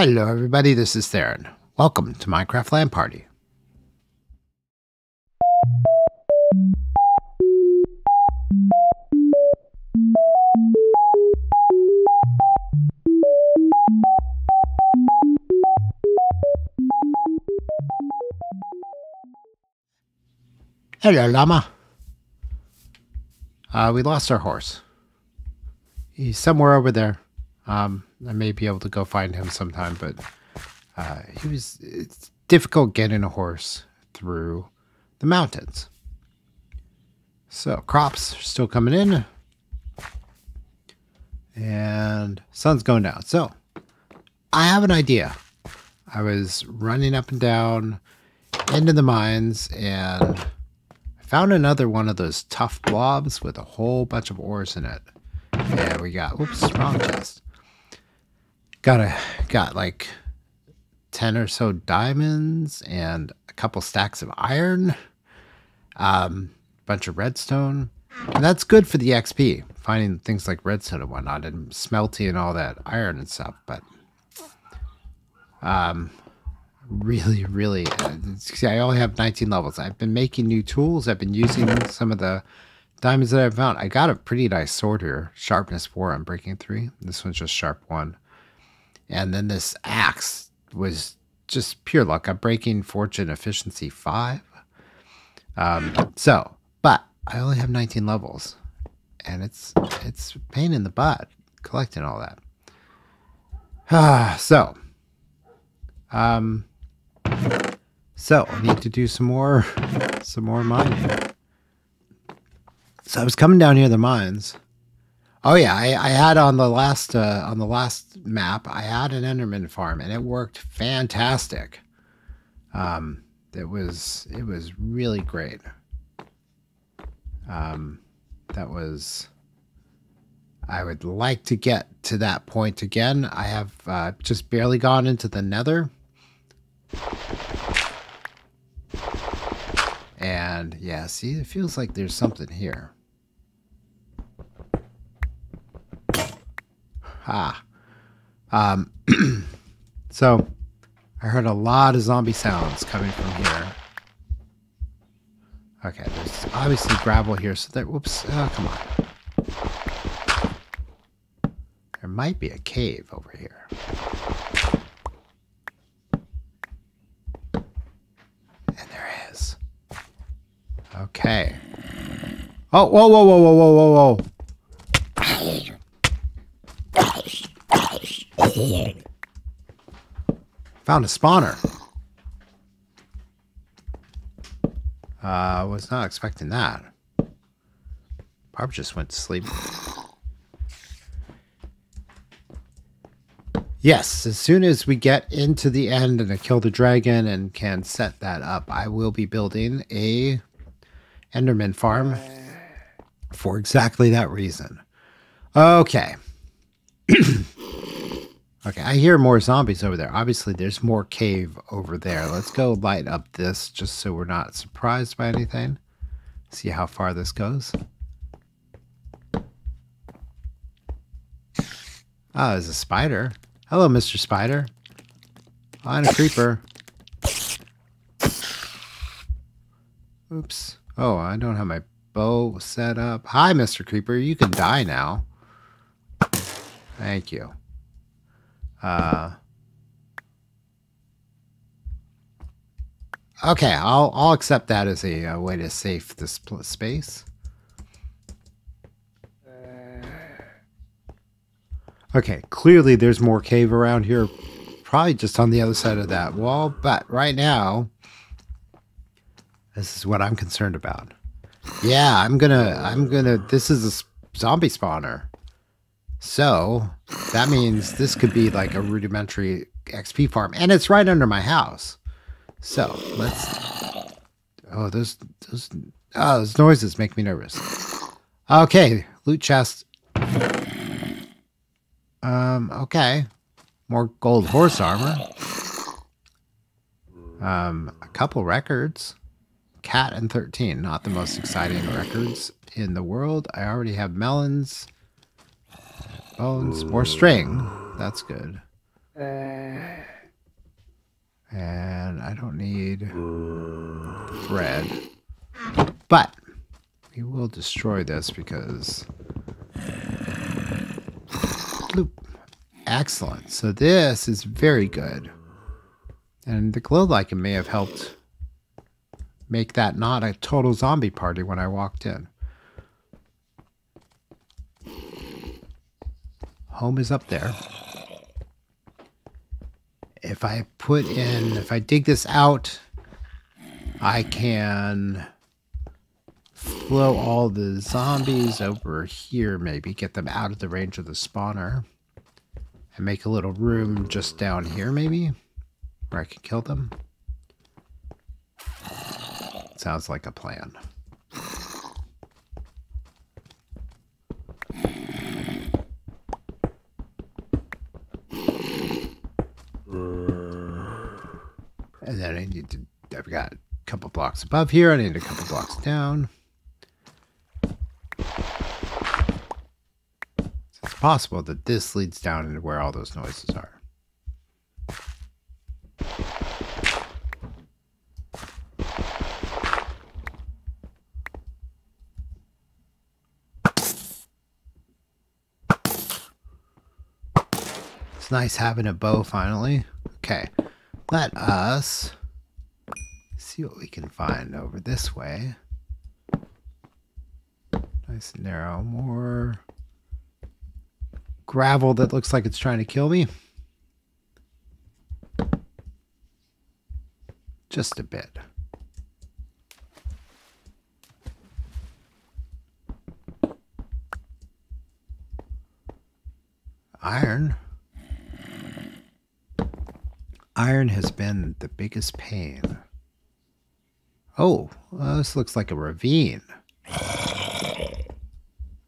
Hello, everybody. This is Theron. Welcome to Minecraft LAN Party. Hello, llama. Uh, we lost our horse. He's somewhere over there. Um, I may be able to go find him sometime, but uh, he was. It's difficult getting a horse through the mountains. So crops are still coming in, and sun's going down. So I have an idea. I was running up and down into the mines and I found another one of those tuff blobs with a whole bunch of ores in it. Yeah, we got, oops, wrong chest. Got a, got like 10 or so diamonds and a couple stacks of iron, um, bunch of redstone. And that's good for the XP, finding things like redstone and whatnot and smelting all that iron and stuff. But um, really, really, uh, see, I only have 19 levels. I've been making new tools. I've been using some of the diamonds that I've found. I got a pretty nice sword here, sharpness four unbreaking three. This one's just sharp one. And then this axe was just pure luck. unbreaking fortune efficiency five. Um, so, but I only have 19 levels, and it's it's pain in the butt collecting all that. Ah, so, um, so I need to do some more, some more mining. So I was coming down here the mines. Oh yeah, I, I had on the last uh, on the last map, I had an Enderman farm, and it worked fantastic. Um, it was it was really great. Um, that was. I would like to get to that point again. I have uh, just barely gone into the Nether. And yeah, see, it feels like there's something here. Ah. Um, so, I heard a lot of zombie sounds coming from here. Okay, there's obviously gravel here, so there, whoops, oh, come on. There might be a cave over here. And there is. Okay. Oh, whoa, whoa, whoa, whoa, whoa, whoa, whoa. Found a spawner. I uh, was not expecting that. Barb just went to sleep. Yes, as soon as we get into the end and I kill the dragon and can set that up, I will be building a Enderman farm for exactly that reason. Okay. okay, I hear more zombies over there. Obviously, there's more cave over there. Let's go light up this just so we're not surprised by anything. See how far this goes. Ah, oh, there's a spider. Hello, Mr. Spider. Oh, and a creeper. Oops. Oh, I don't have my bow set up. Hi, Mr. Creeper. You can die now. Thank you. Uh, okay, I'll I'll accept that as a, a way to save this space. Okay, clearly there's more cave around here. Probably just on the other side of that wall, but right now, this is what I'm concerned about. Yeah, I'm gonna, I'm gonna, this is a zombie spawner. So that means this could be like a rudimentary XP farm, and it's right under my house. So let's. Oh, those those oh those noises make me nervous. Okay, loot chest. Um. Okay, more gold horse armor. Um, a couple records. Cat and 13, not the most exciting records in the world. I already have melons. Bones. More string. That's good. And I don't need bread. But we will destroy this because... Excellent. So this is very good. And the glow lichen may have helped make that not a total zombie party when I walked in. Home is up there. If I put in, if I dig this out, I can flow all the zombies over here, maybe get them out of the range of the spawner. And make a little room just down here, maybe, where I can kill them. Sounds like a plan. I've got a couple blocks above here. I need a couple blocks down. It's possible that this leads down into where all those noises are. It's nice having a bow finally. Okay, let us see what we can find over this way. Nice and narrow. More gravel that looks like it's trying to kill me. Just a bit. Iron. Iron has been the biggest pain. Oh, well, this looks like a ravine.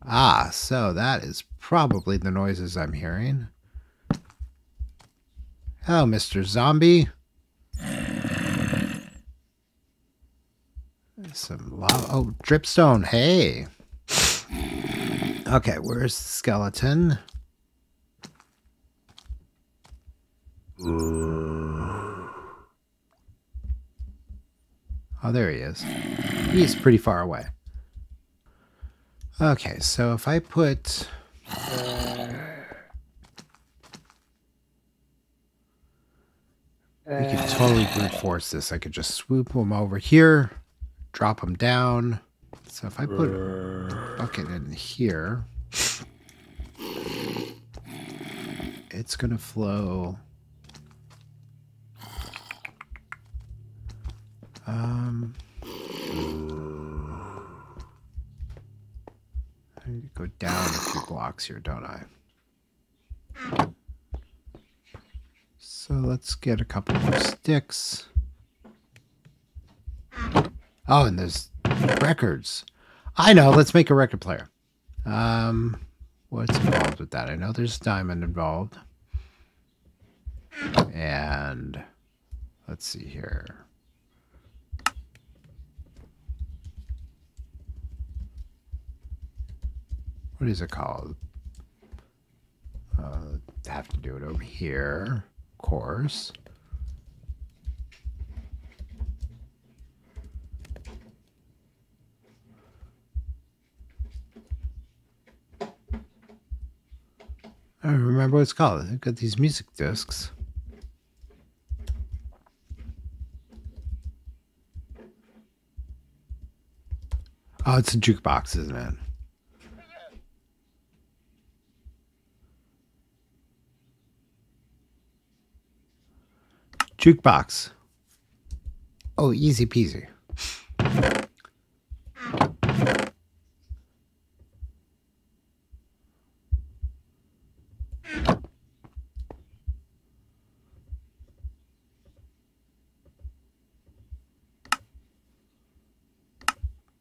Ah, so that is probably the noises I'm hearing. Hello, Mr. Zombie. Some lava. Oh, dripstone. Hey. Okay, where's the skeleton? Oh, there he is. He's pretty far away. Okay, so if I put... Uh, we could totally brute force this. I could just swoop them over here, drop them down. So if I put a bucket in here, it's going to flow Um, I need to go down a few blocks here, don't I? So let's get a couple of sticks. Oh, and there's records. I know. Let's make a record player. Um, what's involved with that? I know there's diamond involved. And let's see here. What is it called? Uh, have to do it over here, of course. I don't remember what it's called. I've got these music discs. Oh, it's a jukebox, isn't it? Jukebox. Oh, easy peasy.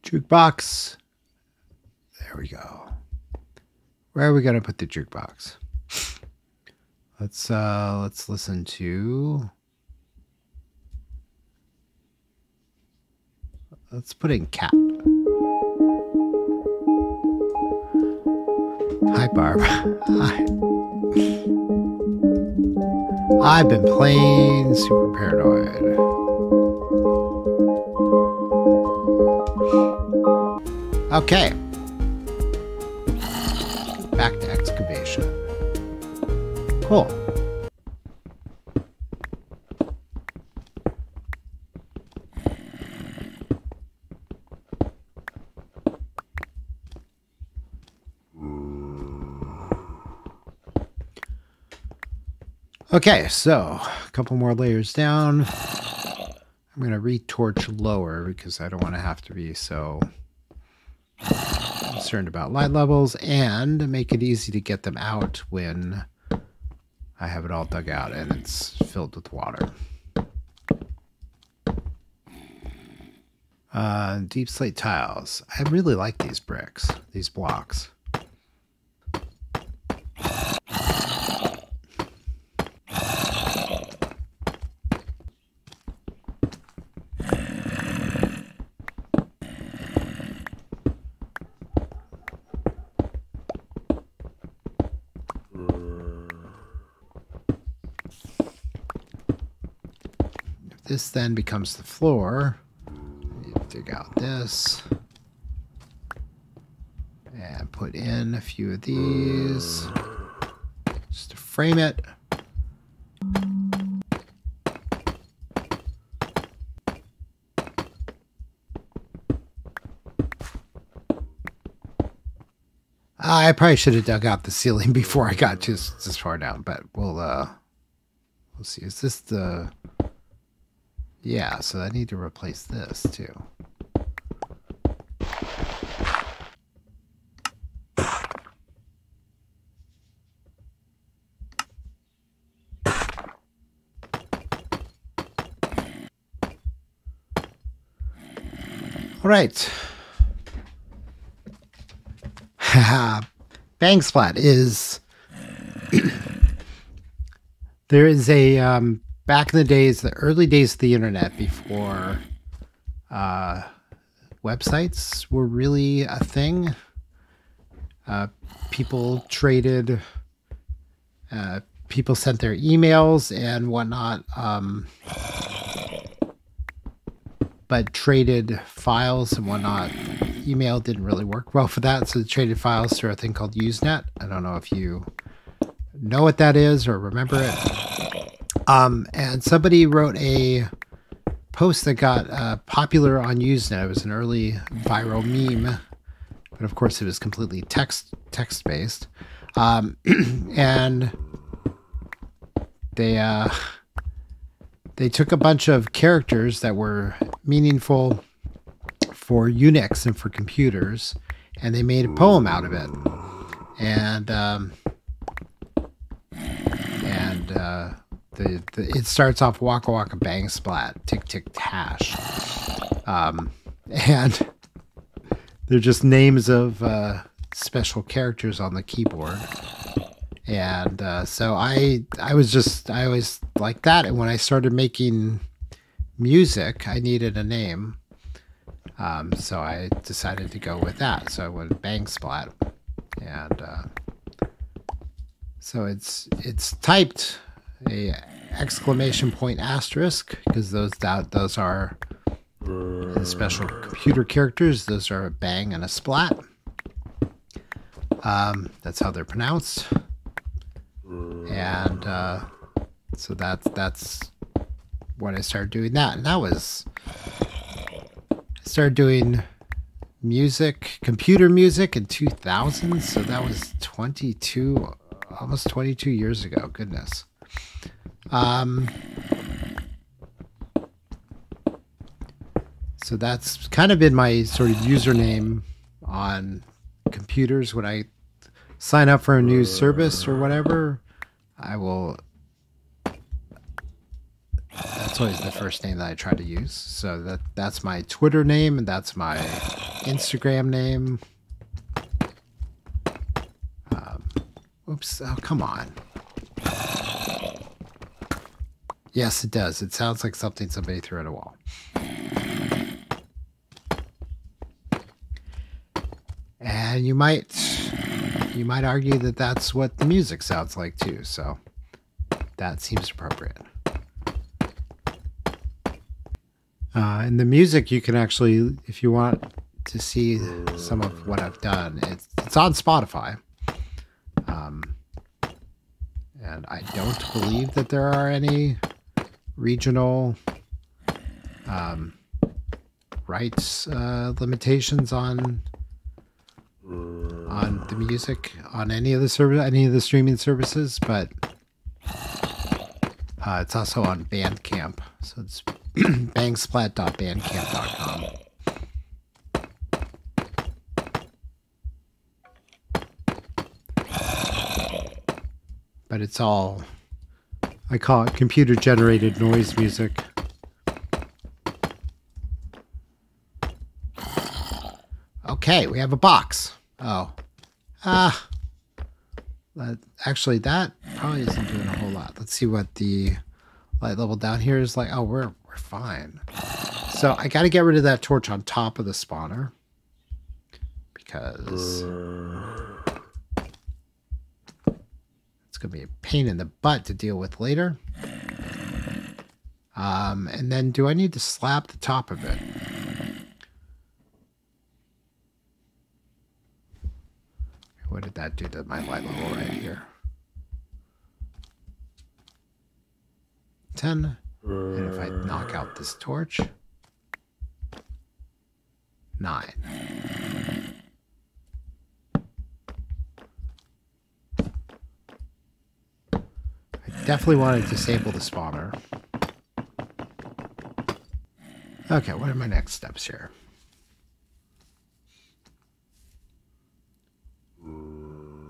Jukebox. There we go. Where are we going to put the jukebox? Let's uh let's listen to Let's put in cat. Hi, Barb. Hi. I've been playing Super Paranoid. Okay. Okay, so a couple more layers down. I'm going to retorch lower because I don't want to have to be so concerned about light levels and make it easy to get them out when I have it all dug out and it's filled with water. Uh, deepslate tiles. I really like these bricks, these blocks. This then becomes the floor. Dig out this. And put in a few of these. Just to frame it. I probably should have dug out the ceiling before I got just this far down, but we'll uh we'll see. Is this the yeah, so I need to replace this too. All right. Bangsplat is there is a um, back in the days, the early days of the internet before uh, websites were really a thing. Uh, people traded, uh, people sent their emails and whatnot, um, but traded files and whatnot. Email didn't really work well for that, so they traded files through a thing called Usenet. I don't know if you know what that is or remember it. Um, and somebody wrote a post that got uh, popular on Usenet. It was an early viral meme, but of course it was completely text text based. Um, and they uh, they took a bunch of characters that were meaningful for Unix and for computers, and they made a poem out of it. And um, and uh, the, the it starts off Waka Waka Bang Splat, Tick Tick Tash, um, and they're just names of uh, special characters on the keyboard. And uh, so I I was just I always like that, and when I started making music, I needed a name. Um, so I decided to go with that. So I went Bangsplat, and uh, so it's it's typed a exclamation point asterisk because those that those are special computer characters. Those are a bang and a splat. Um, that's how they're pronounced. And uh, so that's that's when I started doing that, and that was I started doing music, computer music in 2000. So that was 22, almost 22 years ago. Goodness. Um, so that's kind of been my sort of username on computers when I sign up for a new service or whatever. I will. That's always the first name that I try to use. So that that's my Twitter name and that's my Instagram name. Um, oops! Oh, come on. Yes, it does. It sounds like something somebody threw at a wall. And you might you might argue that that's what the music sounds like too. So that seems appropriate. Uh, and the music, you can actually, if you want to see some of what I've done, it's, it's on Spotify. Um, and I don't believe that there are any regional um, rights uh, limitations on on the music on any of the service any of the streaming services, but uh, it's also on Bandcamp. So it's bangsplat.bandcamp.com. But it's all, I call it computer generated noise music. Okay, we have a box. Oh. Ah. That, actually, that probably isn't doing a whole lot. Let's see what the light level down here is like. Oh, we're, we're fine. So I got to get rid of that torch on top of the spawner. Because going to be a pain in the butt to deal with later. Um, and then do I need to slap the top of it? What did that do to my light level right here? 10. And if I knock out this torch, 9. Definitely want to disable the spawner. Okay, what are my next steps here? I'm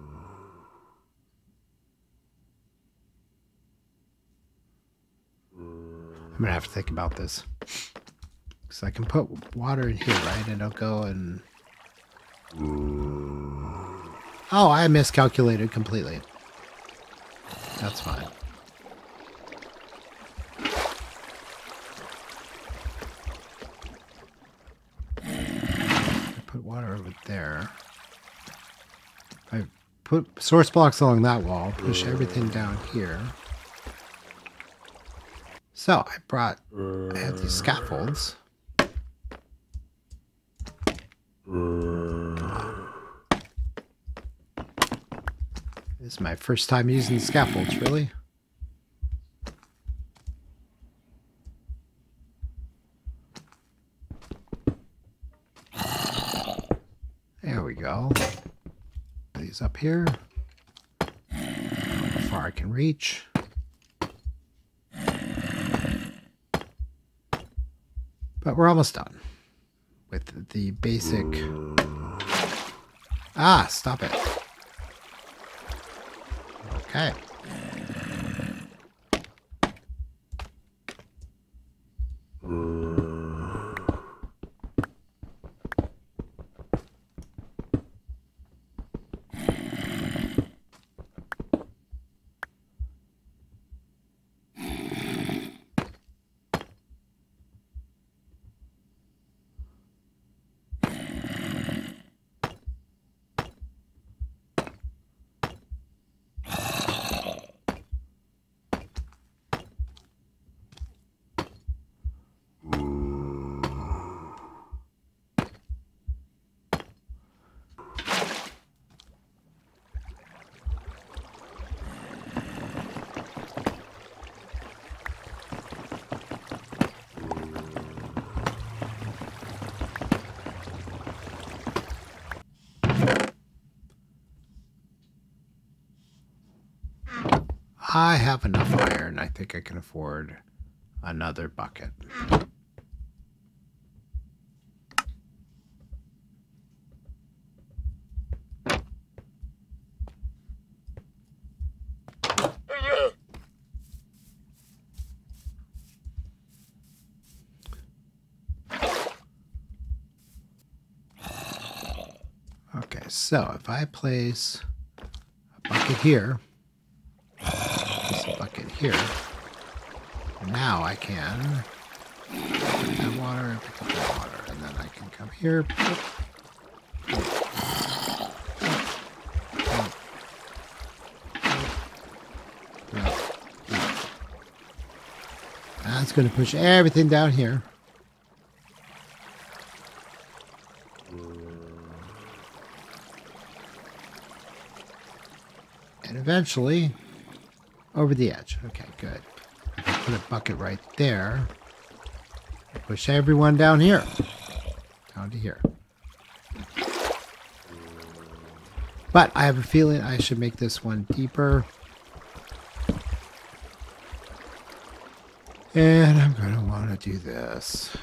gonna have to think about this. Because I can put water in here, right? And it'll go and... Oh, I miscalculated completely. That's fine. I put water over there. I put source blocks along that wall, push everything down here. So I brought, I have these scaffolds. This is my first time using scaffolds, really. There we go. These up here. How far I can reach. But we're almost done with the basic. Ah, stop it. Okay. I have enough iron. I think I can afford another bucket. Okay, so if I place a bucket here, here, now I can pick that water, and pick up that water, and then I can come here. That's going to push everything down here. And eventually over the edge. Okay, good. Put a bucket right there. Push everyone down here. Down to here. But I have a feeling I should make this one deeper. And I'm going to want to do this.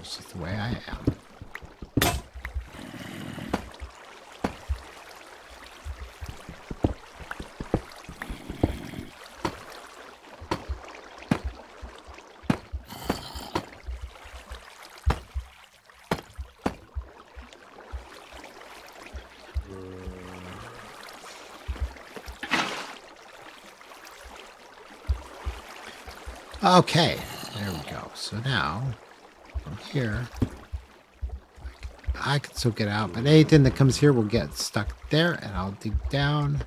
It's just the way I am. Okay, there we go. So now, from here, I can still get out, but anything that comes here will get stuck there, and I'll dig down,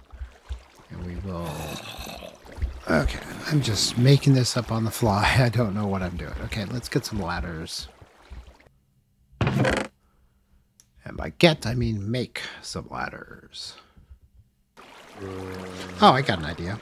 and we will... Okay, I'm just making this up on the fly. I don't know what I'm doing. Okay, let's get some ladders. And by get, I mean make some ladders. Oh, I got an idea.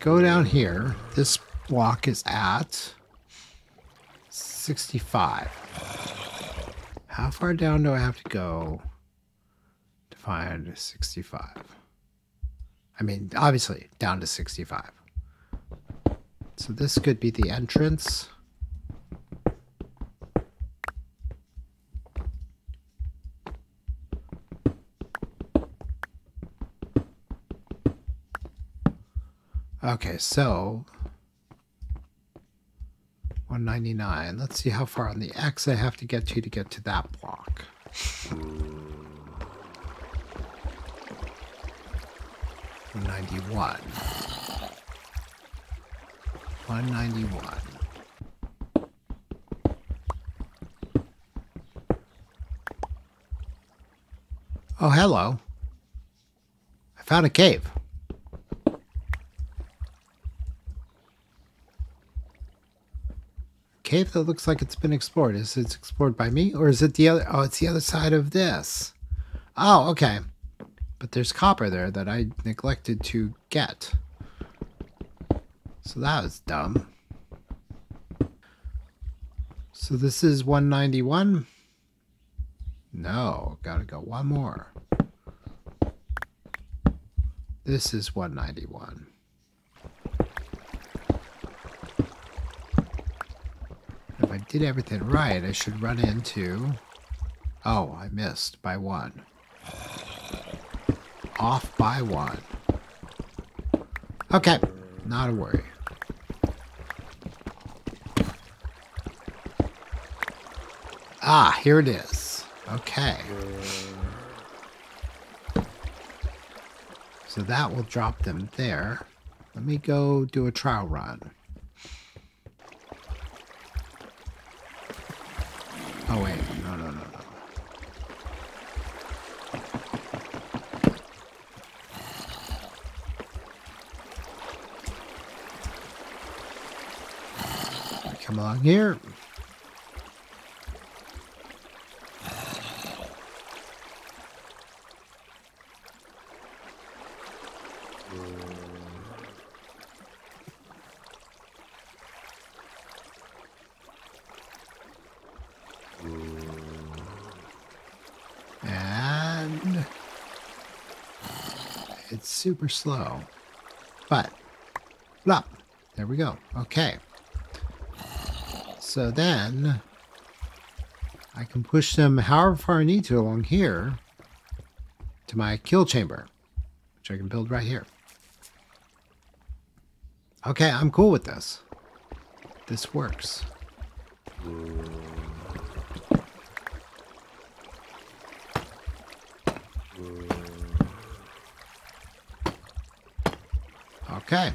Go down here. This block is at 65. How far down do I have to go to find 65? I mean, obviously, down to 65. So this could be the entrance. Okay, so 199. Let's see how far on the X I have to get to to get to that block. One ninety one. One ninety one. Oh, hello. I found a cave. Cave that looks like it's been explored. Is it explored by me or is it the other? Oh, it's the other side of this. Oh, okay. But there's copper there that I neglected to get. So that was dumb. So this is 191? No, gotta go one more. This is 191. If I did everything right, I should run into... Oh, I missed by one. Off by one. Okay, not a worry. Ah, here it is. Okay. So that will drop them there. Let me go do a trial run. Oh, wait. No, no, no, no. Come along here. And super slow. But, blah, there we go. Okay. So then I can push them however far I need to along here to my kill chamber, which I can build right here. Okay, I'm cool with this. This works. Okay.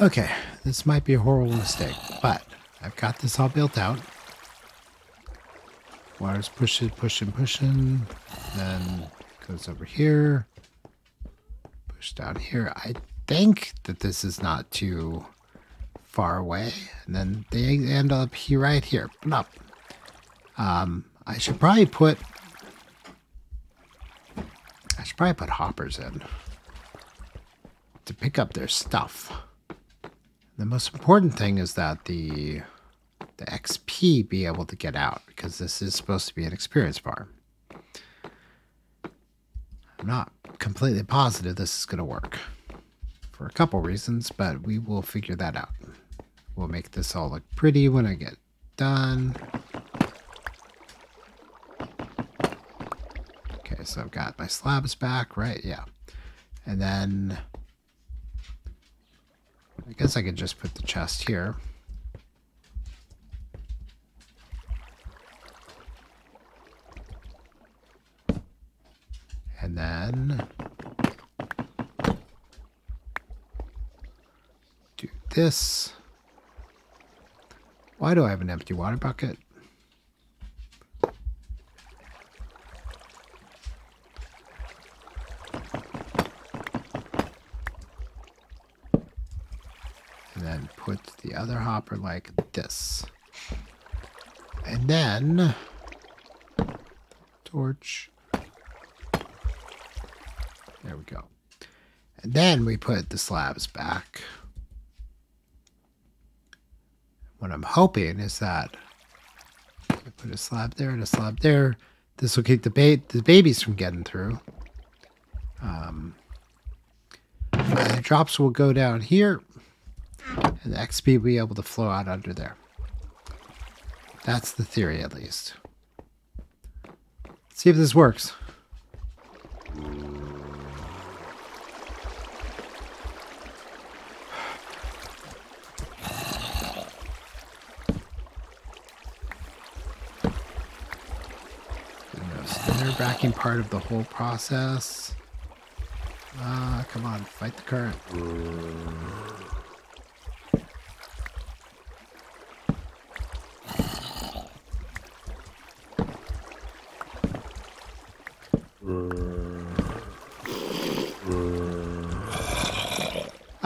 Okay, this might be a horrible mistake, but I've got this all built out. Water's pushing, pushing, pushing. Then goes over here. Push down here. I think that this is not too far away. And then they end up here, right here. Up. Um, I should probably put... I should probably put hoppers in to pick up their stuff. The most important thing is that the the XP be able to get out because this is supposed to be an experience bar. I'm not completely positive this is going to work for a couple reasons, but we will figure that out. We'll make this all look pretty when I get done. Okay, so I've got my slabs back, right? Yeah. And then I guess I could just put the chest here. And then do this. Why do I have an empty water bucket? And then put the other like this. And then torch. There we go. And then we put the slabs back. What I'm hoping is that I put a slab there and a slab there. This will keep the, ba the babies from getting through. Um, the drops will go down here, and the XP will be able to flow out under there. That's the theory, at least. Let's see if this works. nerve-wracking part of the whole process. Ah, uh, come on, fight the current.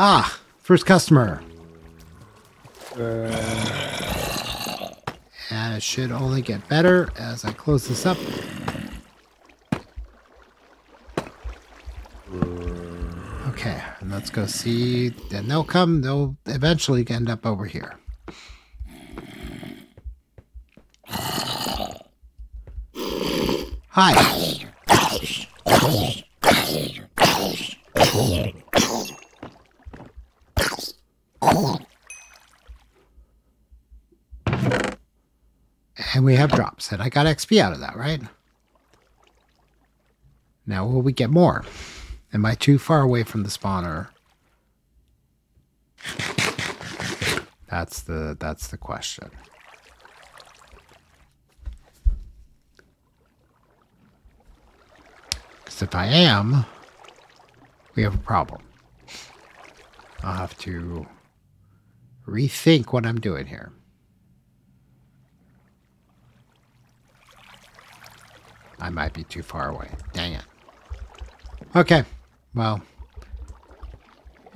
Ah, first customer. And it should only get better as I close this up. Okay, and let's go see. Then they'll come, they'll eventually end up over here. Hi. And we have drops, and I got XP out of that, right? Now will we get more? Am I too far away from the spawner? That's the that's the question. Because if I am, we have a problem. I'll have to rethink what I'm doing here. I might be too far away. Dang it. Okay. Well,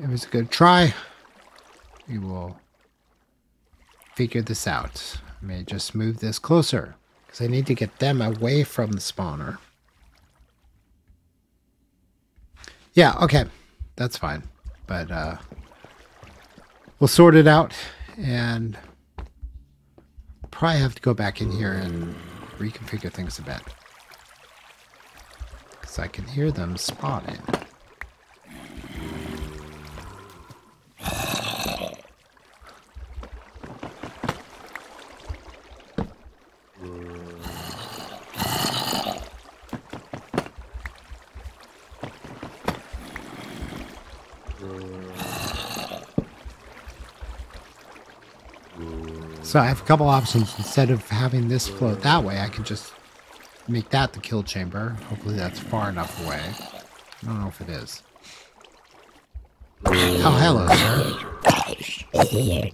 it was a good try. We will figure this out. I may just move this closer because I need to get them away from the spawner. Yeah, okay. That's fine. But uh, we'll sort it out and probably have to go back in here and reconfigure things a bit. I can hear them spawning. So I have a couple options. Instead of having this float that way, I can just make that the kill chamber. Hopefully that's far enough away. I don't know if it is. Oh, hello, sir.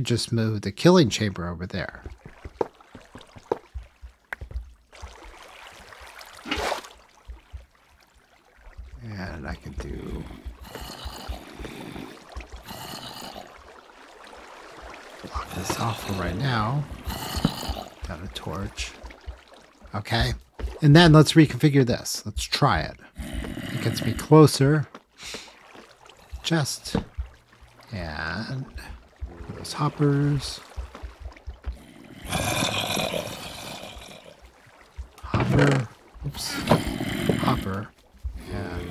Could just move the killing chamber over there. And I can do block this off for right now. Got a torch. Okay. And then let's reconfigure this. Let's try it. It gets me closer chest. And those hoppers. Hopper. Oops. Hopper. And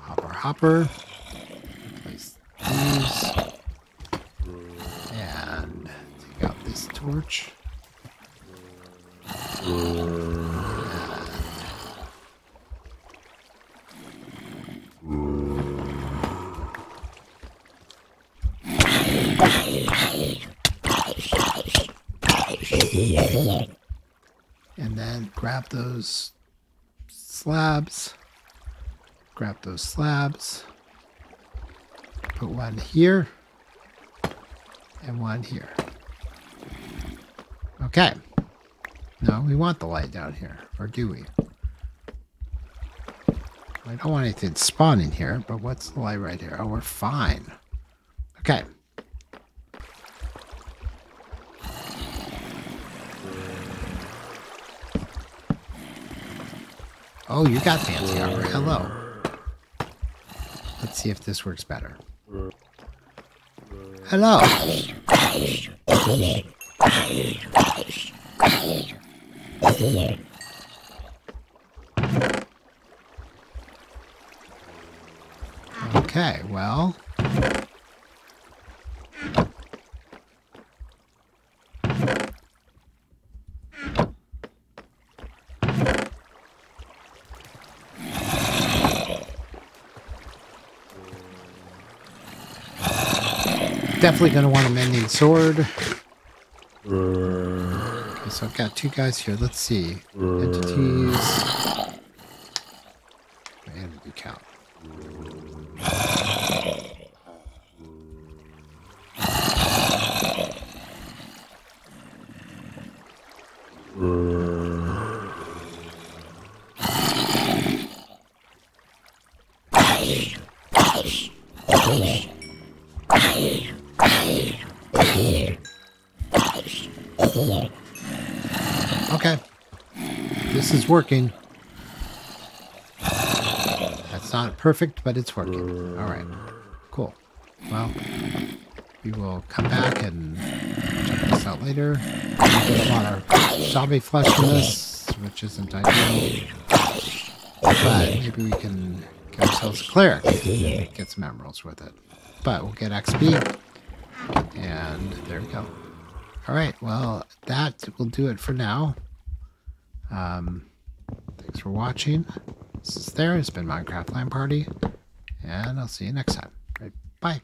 hopper, hopper. Those slabs. Put one here. And one here. Okay. No, we want the light down here. Or do we? I don't want anything spawning here, but what's the light right here? Oh, we're fine. Okay. Oh, you got fancy armor. Hello. Let's see if this works better. Hello. Okay, well. Definitely going to want a mending sword. Okay, so I've got two guys here. Let's see. Entities. Entity count. Okay. This is working. That's not perfect, but it's working. All right. Cool. Well, we will come back and check this out later. We get a lot of zombie flesh from this, which isn't ideal. But maybe we can get ourselves a cleric. Get some emeralds with it. But we'll get XP. And there we go. All right. Well, that will do it for now. Um, thanks for watching. This is there. It's been Minecraft LAN Party. And I'll see you next time. Right, bye.